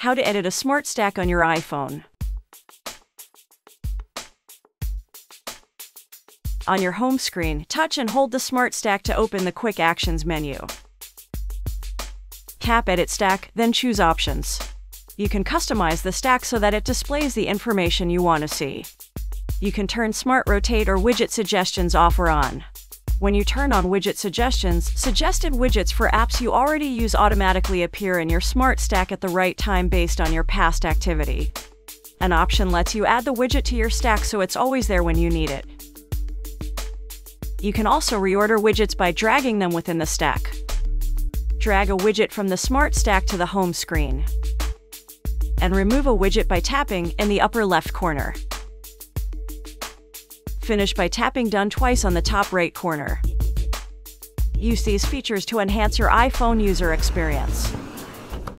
How to edit a smart stack on your iPhone. On your home screen, touch and hold the Smart Stack to open the Quick Actions menu. Tap Edit Stack, then choose Options. You can customize the stack so that it displays the information you want to see. You can turn Smart Rotate or Widget Suggestions off or on. When you turn on widget suggestions, suggested widgets for apps you already use automatically appear in your Smart Stack at the right time based on your past activity. An option lets you add the widget to your stack so it's always there when you need it. You can also reorder widgets by dragging them within the stack. Drag a widget from the Smart Stack to the home screen. And remove a widget by tapping in the upper left corner finish by tapping Done twice on the top right corner. Use these features to enhance your iPhone user experience.